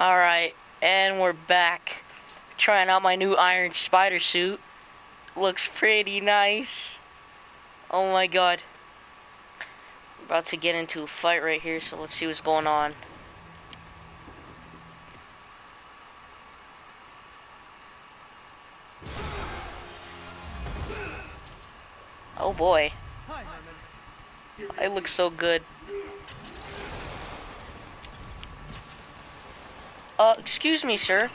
Alright, and we're back. Trying out my new iron spider suit. Looks pretty nice. Oh my god. About to get into a fight right here, so let's see what's going on. Oh boy. I look so good. Uh, excuse me, sir.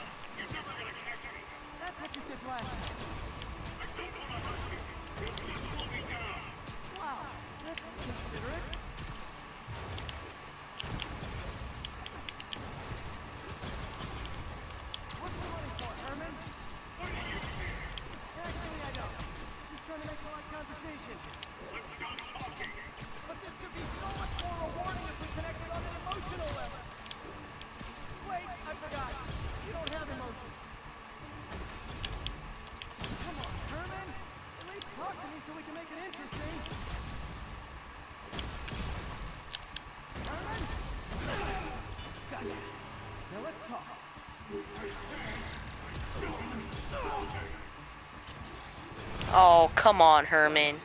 Oh, come on, Herman.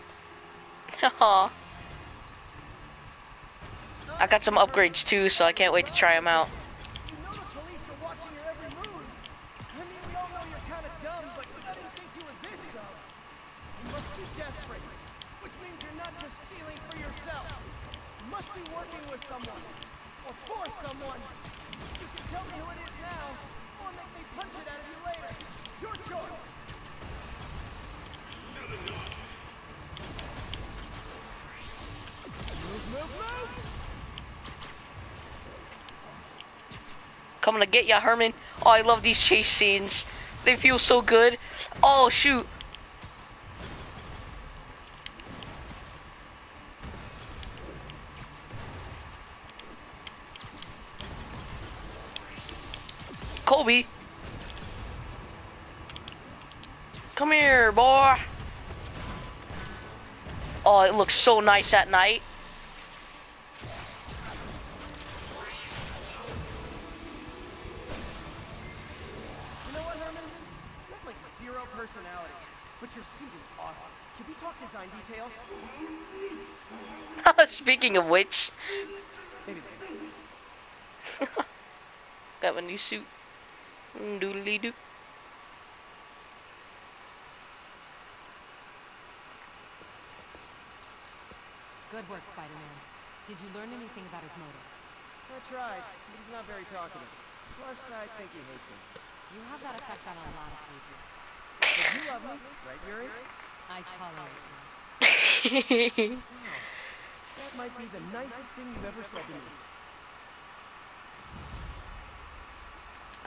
I got some upgrades too, so I can't wait to try them out. You can tell me who it is now, or make me punch it out of you later. Your choice. Coming to get ya, Herman. Oh, I love these chase scenes. They feel so good. Oh, shoot. Kobe. Come here, boy. Oh, it looks so nice at night. You know what, Herman? You have like zero personality, but your suit is awesome. Can we talk design details? Speaking of which, got my new suit. Mm, Doodly doo. Good work, Spider-Man. Did you learn anything about his motive? I tried, but he's not very talkative. Plus, I think he hates me. You have that effect on a lot of people. But you love me, right, Yuri? I tolerate you. That might be the nicest thing you've ever said to me.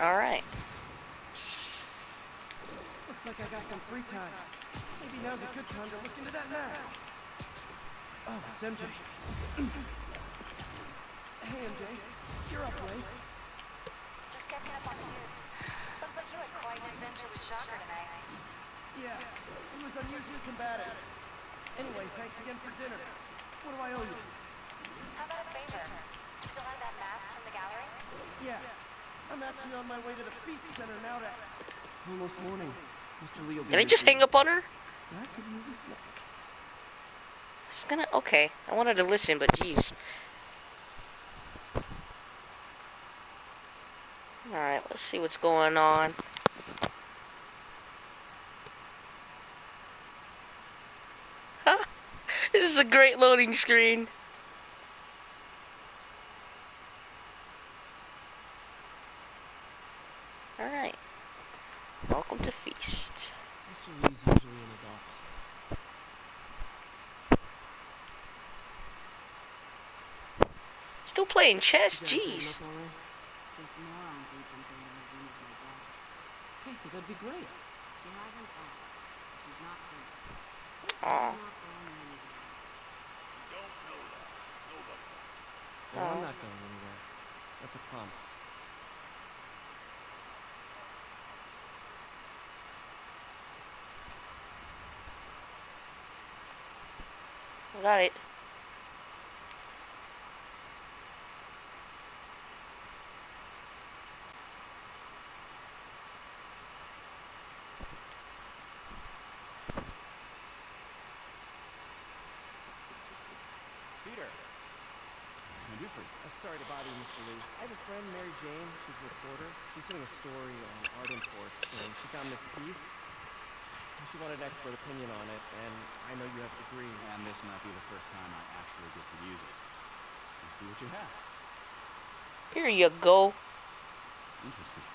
Alright. Looks like I got some free time. Maybe now's a good time to look into that mask. Oh, it's MJ. hey, MJ. You're up late. Just catching up on the news. Looks like you had quite an adventure with Shocker tonight. Yeah, it was unusually combative. Anyway, thanks again for dinner. What do I owe you? How about a favor? Still have that mask from the gallery? Yeah, I'm actually on my way to the feast center now to... Almost morning. Mr. Li will be Did I just hang up on her? I could use a snack. It's gonna. Okay. I wanted to listen, but jeez. Alright, let's see what's going on. Huh? this is a great loading screen. Alright. Welcome to Feast. Mr. Li's usually in his office. Still playing chess? You guys holding Jeez. up all right? Just more on things than thinking of things like that. Hey, that'd be great. She hasn't asked. She's not finished. Aw. Not going anywhere. Well, I'm Oh. not going anywhere. That's a promise. Got it. I do for you? Oh, sorry to bother you, Mr. Li. I have a friend, Mary Jane. She's a reporter. She's doing a story on art imports, and she found this piece. And she wanted an expert opinion on it, and I know you have a degree. And this might be the first time I actually get to use it. Let's see what you have. Here you go. Interesting.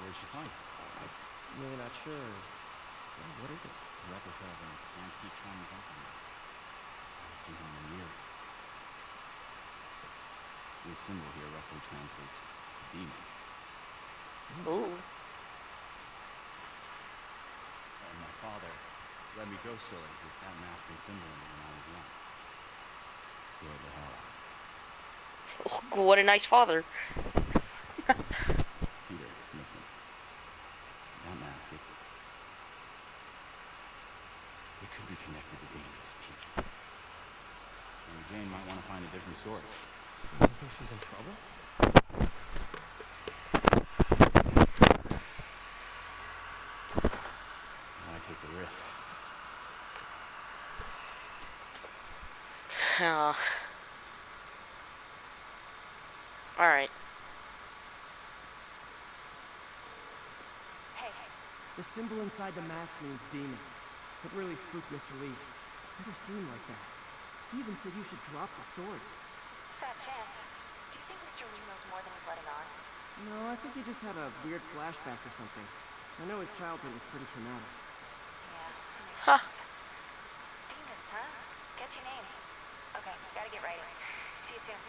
Where'd she find it? I'm really not sure. Well, what is it? A replica of an antique Chinese alchemy. I haven't seen one in years. This symbol here roughly translates demon. Ooh. And my father read me ghost stories with that mask and symbol in when I was young. Scared the hell out me. What a nice father. Peter, listen. That mask, it's... It could be connected to dangerous people. Mary Jane might want to find a different story. You think she's in trouble? I take the risk? Uh, Alright. Hey, hey, The symbol inside the mask means demon. It really spooked Mr. Li. Never seen like that. He even said you should drop the story. Fat chance. Do you think Mr. Li knows more than he's letting on? No, I think he just had a weird flashback or something. I know his childhood was pretty traumatic. Yeah, Huh. Demons, huh? Get your name. Okay, gotta get writing. See you soon.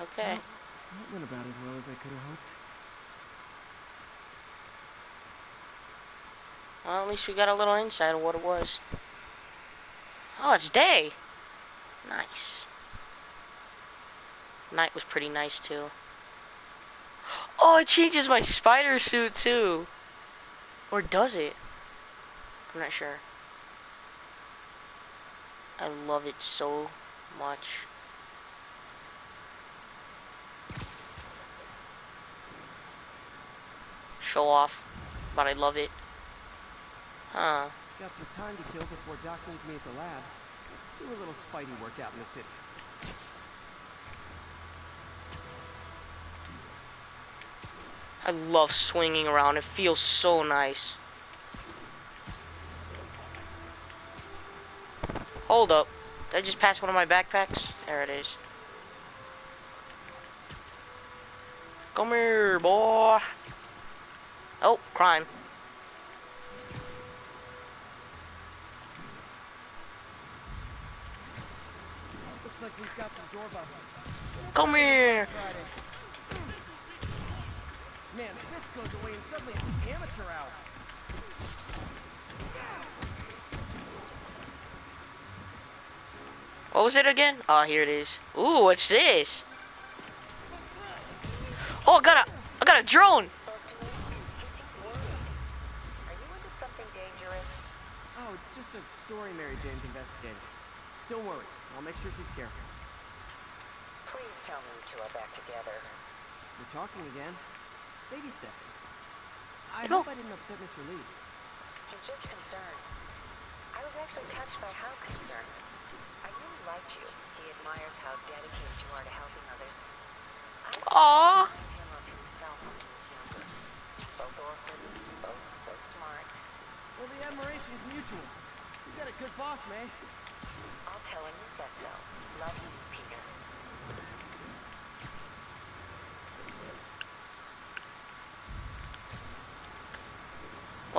Okay. That went about as well as I could have hoped. Well, at least we got a little insight of what it was. Oh, it's day. Nice. Night was pretty nice too. Oh, it changes my spider suit too. Or does it? I'm not sure. I love it so much. Show off, but I love it. Huh. Got some time to kill before Doc needs me at the lab. Let's do a little Spidey workout in the city. I love swinging around. It feels so nice. Hold up. Did I just pass one of my backpacks? There it is. Come here, boy. Oh, crime. Looks like we've got. Come here. Friday. This goes away and suddenly it's an amateur hour. What was it again? Oh, here it is. Ooh, what's this? Oh, I got a, I got a drone. Spoke to me. He seems worried. Are you into something dangerous? Oh, it's just a story Mary Jane's investigating. Don't worry, I'll make sure she's careful. Please tell me you two are back together. We're talking again. Baby steps. I No. hope I didn't upset Mr. Li. He's just concerned. I was actually touched by how concerned. I really liked you. He admires how dedicated you are to helping others. I Aw. remind him of himself when he was younger. Both orphans, both so smart. Well, the admiration's mutual. You got a good boss, May. I'll tell him you said so. Love you, Peter.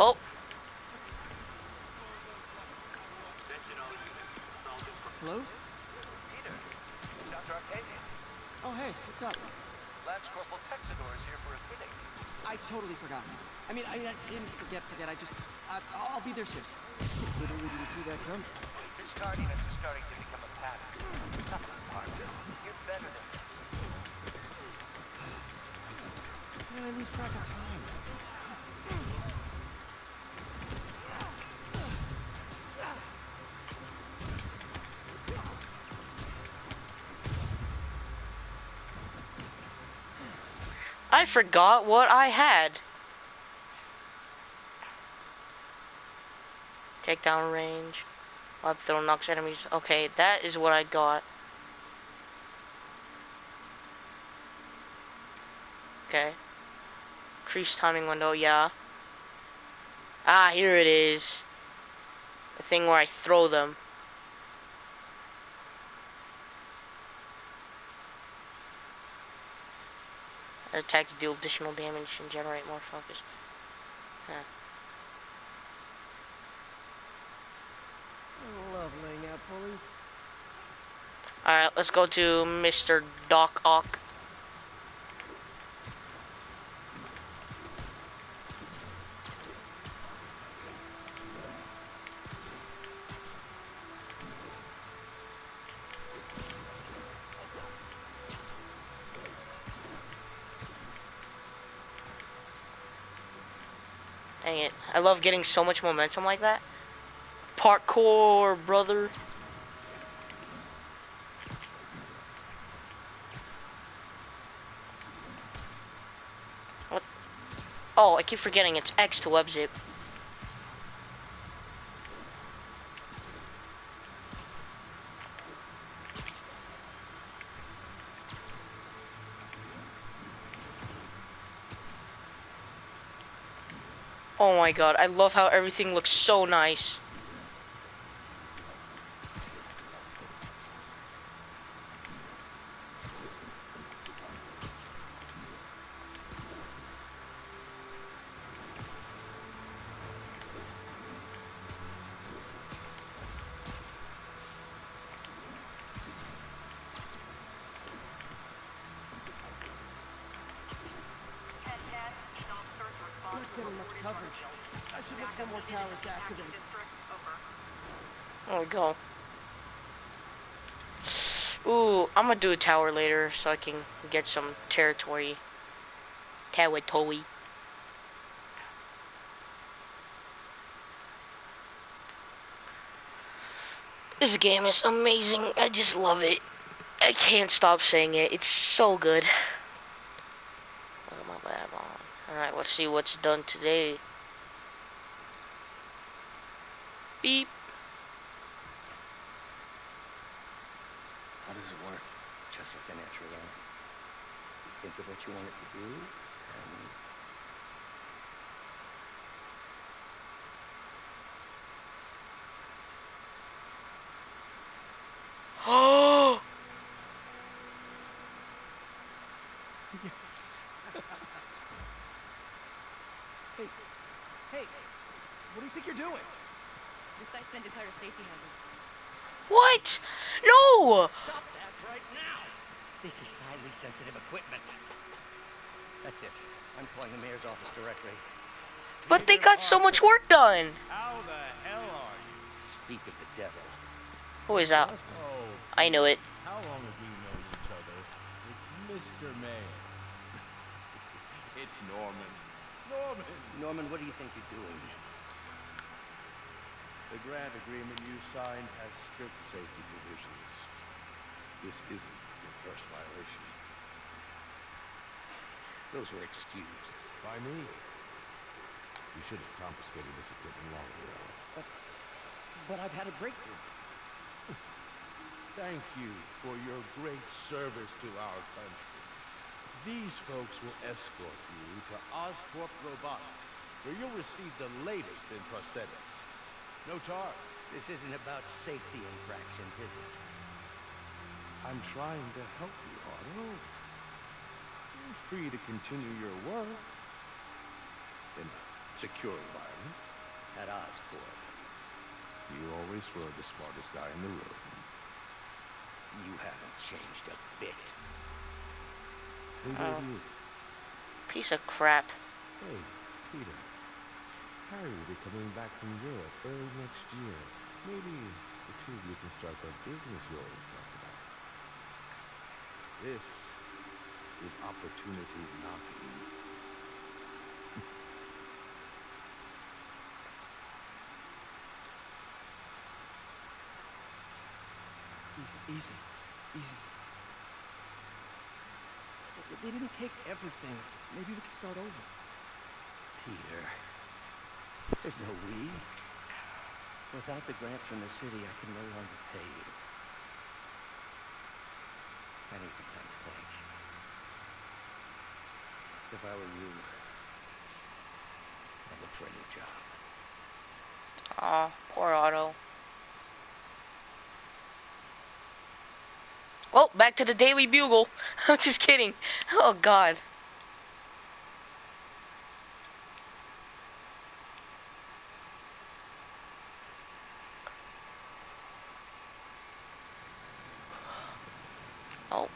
Oh, Hello? Peter, it's Dr. Octavius. Oh, hey, what's up? Lance Corporal Texador is here for a fitting. I totally forgot. I mean, I, I didn't forget, forget. I just, I, I'll be there soon. Literally didn't see that come. His tardiness is starting to become a pattern. You're better than this. Man, I lose track of time. I forgot what I had. Takedown range. Web throw knocks enemies. Okay, that is what I got. Okay. Increase timing window, yeah. Ah, here it is. The thing where I throw them. Attacks deal additional damage and generate more focus. Huh. Love laying out pulleys. Alright, let's go to Mr. Doc Ock. I love getting so much momentum like that. Parkour, brother. What? Oh, I keep forgetting it's X to web my god, I love how everything looks so nice. Getting much coverage. I should look more towers to activate. There we go. Ooh, I'm gonna do a tower later so I can get some territory. Territory. This game is amazing. I just love it. I can't stop saying it. It's so good. Look at my lab on. Alright, let's see what's done today. Beep. How does it work? Just like a natural law. You think of what you want it to do, and Oh! Hey, hey, what do you think you're doing? The site's been declared a safety hazard. What? No! Stop that right now! This is highly sensitive equipment. That's it. I'm calling the mayor's office directly. But they got so much work done. How the hell are you? Speak of the devil. Who is that? Oh, I knew it. how long have we known each other? It's Mr. Mayor. It's Norman. Norman! Norman, what do you think you're doing? The grant agreement you signed has strict safety provisions. This isn't your first violation. Those were excused. By me. You should have confiscated this equipment long ago. But I've had a breakthrough. Thank you for your great service to our country. These folks will escort you to Oscorp Robotics, where you'll receive the latest in prosthetics. No charge. This isn't about safety infractions, is it? I'm trying to help you, Otto. You're free to continue your work in a secure environment. At Oscorp, You always were the smartest guy in the room. you haven't changed a bit. Who Oh. gave you? Piece of crap. Hey, Peter. Harry will be coming back from Europe early next year. Maybe the two of you can start that business you always talk about. This is opportunity knocking. Easy, easy, easy. They- They didn't take everything. Maybe we could start over. Peter, there's no we. Without the grant from the city, I can no longer pay you. I need some time to think. If I were you, I'd look for a new job. Aw, poor Otto. Well, back to the Daily Bugle. I'm just kidding. Oh, God. Oh.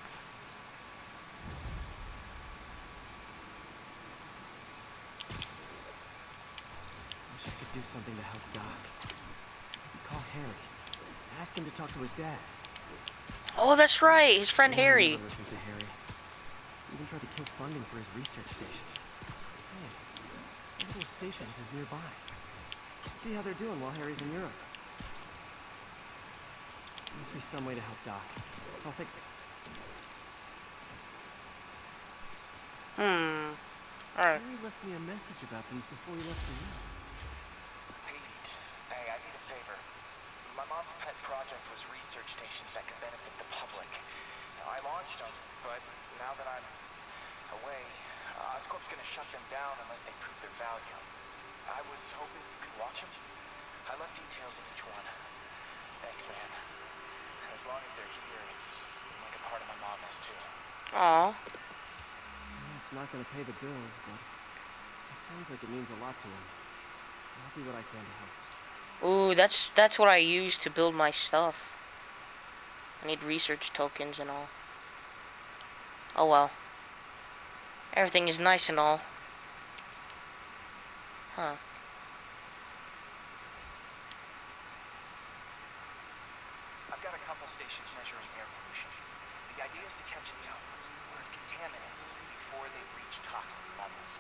Wish I could do something to help Doc. Call Harry. Ask him to talk to his dad. Oh, that's right. His friend Harry. ever listens to Harry. Even tried to kill funding for his research stations. Hey, one of those stations is nearby. Let's See how they're doing while Harry's in Europe. There Must be some way to help Doc. I'll think. Hmm. Alright. Harry left me a message about these before he left for Europe. Pete, hey, I need a favor. My mom's pet project was research stations that could benefit the public. Now, I launched them, but now that I'm away, uh, Oscorp's gonna shut them down unless they prove. I was hoping you could watch them. I left details of each one. Thanks, man. As long as they're here, it's like a part of my mom is too. Aw. Well, It's not gonna pay the bills, but it sounds like it means a lot to him. I'll do what I can to help. Ooh, that's that's what I use to build my stuff. I need research tokens and all. Oh well. Everything is nice and all. Huh. I've got a couple stations measuring air pollution. The idea is to catch the outputs or contaminants before they reach toxic levels.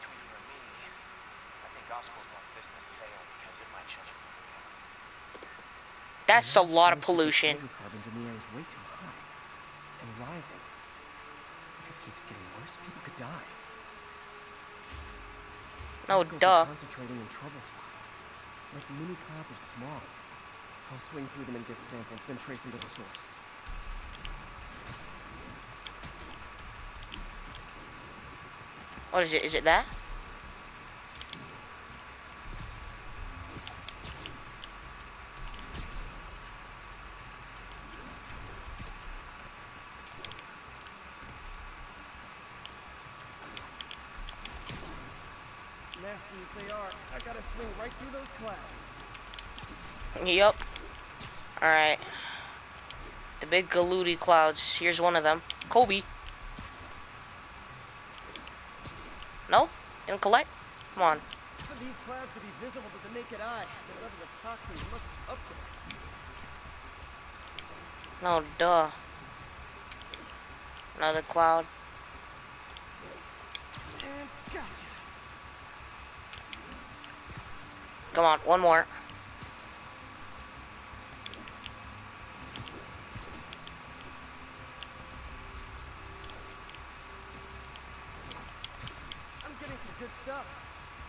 Between you and me, I think Oscorp wants this to fail because it might shut it down. That's a lot of pollution. Hydrocarbons in the air is way too high and rising. If it keeps getting worse, people could die. Oh, no, Chemicals duh. concentrating in trouble spots, like mini clouds of smog. I'll swing through them and get samples, then trace them to the source. What is it? Is it that? Nasty as they are, I gotta swing right through those clouds. Yup. Alright. The big Galooty clouds. Here's one of them. Kobe. No? Didn't collect? Come on. For these clouds to be visible to the naked eye, the level of toxins must be up there. No, duh. Another cloud. And gotcha. Come on, one more. I'm getting some good stuff.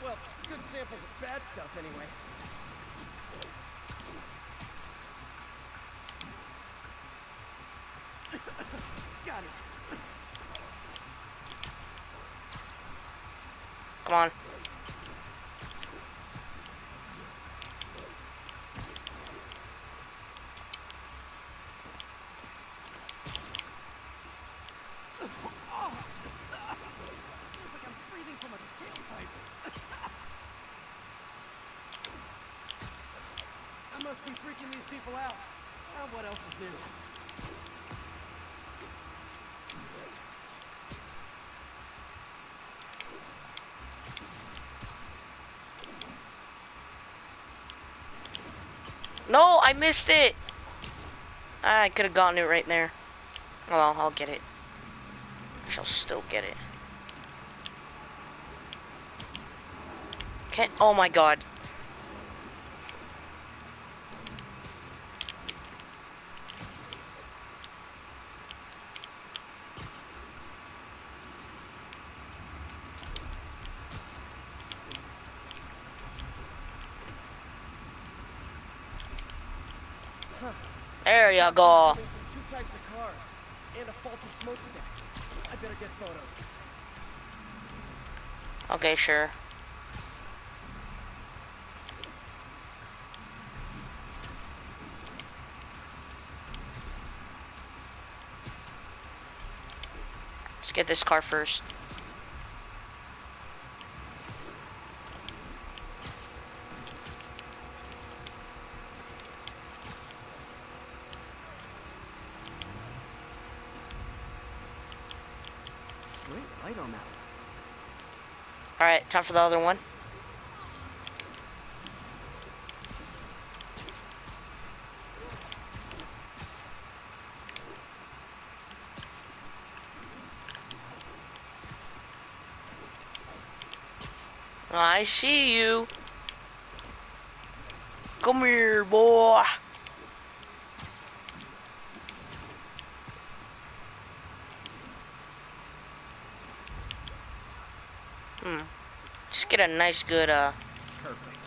Well, good samples of bad stuff anyway. Got it. Come on. Feels like I'm breathing from a tailpipe. I must be freaking these people out. Ah, what else is new? No, I missed it. I could have gotten it right there. Well, I'll get it. I shall still get it. Okay. Oh my god. There you go. Coming from two types of cars and a faulty smokestack. I better get photos. Okay, sure. Let's get this car first. Great light on that one. Alright, time for the other one. I see you. Come here, boy. Hmm. Just get a nice, good, uh, Perfect.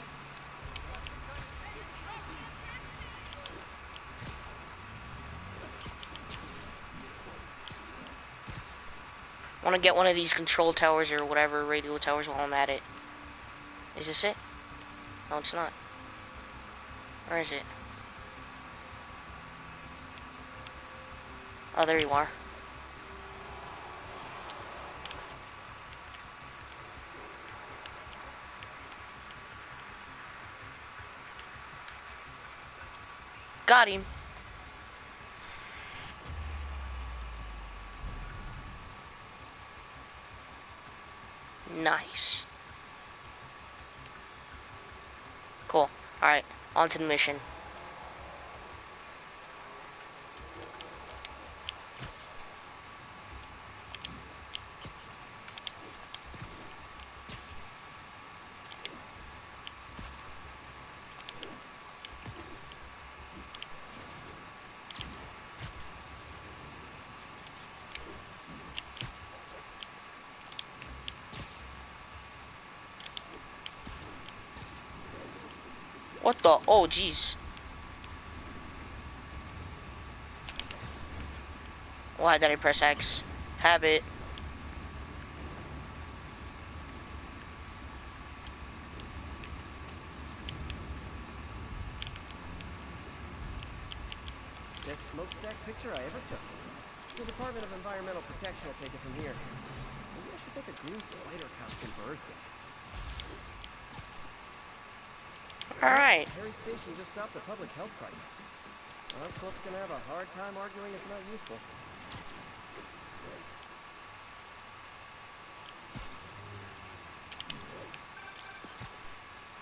want to get one of these control towers or whatever, radio towers while I'm at it. Is this it? No, it's not. Where is it? Oh, there you are. Got him. Nice. Cool. Alright, on to the mission. What the? Oh, jeez. Why did I press X? Habit. Best smokestack picture I ever took. The Department of Environmental Protection will take it from here. Maybe I should take a green spider costume for Earth Day. Alright. Harry Station just stopped a public health crisis. Well, folks gonna have a hard time arguing it's not useful.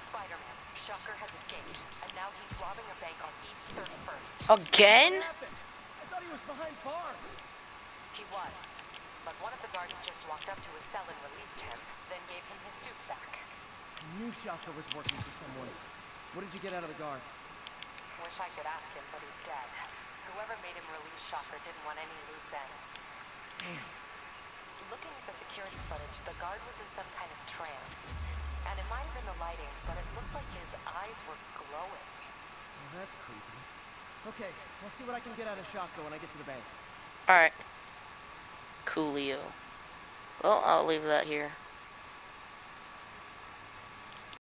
Spider-Man, Shocker has escaped, and now he's robbing a bank on East 31st. Again? I thought he was behind bars. He was, but one of the guards just walked up to his cell and released him, then gave him his suit back. I knew Shocker was working for someone. What did you get out of the guard? Wish I could ask him, but he's dead. Whoever made him release Shocker didn't want any loose ends. Damn. Looking at the security footage, the guard was in some kind of trance. And it might have been the lighting, but it looked like his eyes were glowing. Well, that's creepy. Okay, I'll see what I can get out of Shocker when I get to the bank. Alright. Coolio. Well, I'll leave that here.